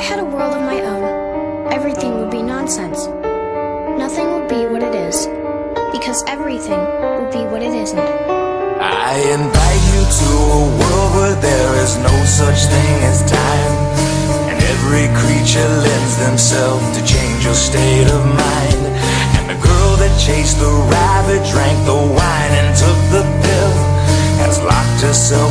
had a world of my own, everything would be nonsense. Nothing would be what it is, because everything would be what it isn't. I invite you to a world where there is no such thing as time. And every creature lends themselves to change your state of mind. And the girl that chased the rabbit drank the wine and took the pill has locked herself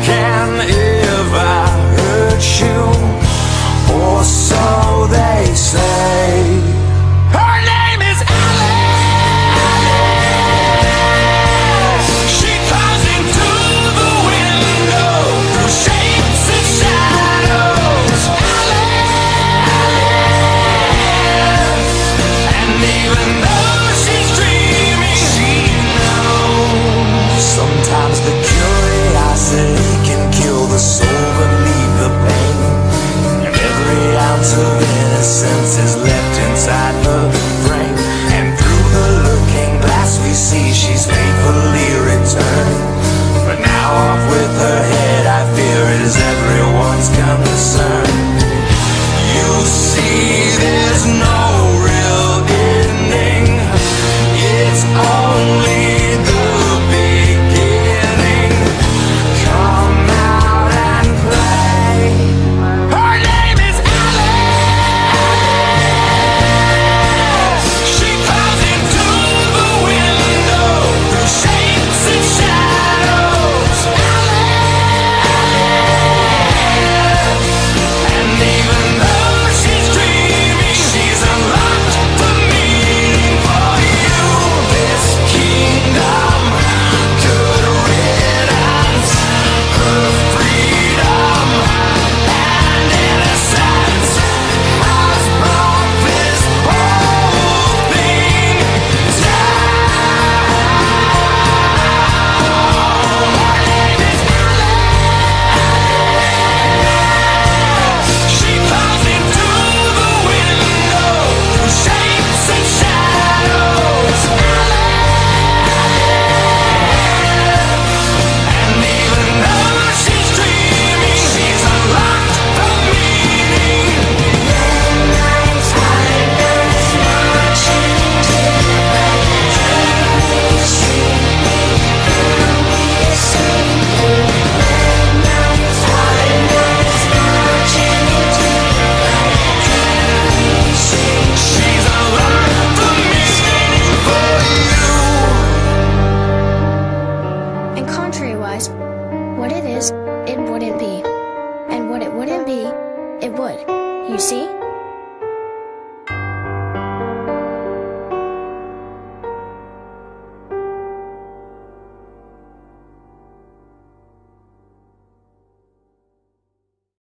can innocence is left And contrary-wise, what it is, it wouldn't be. And what it wouldn't be, it would. You see?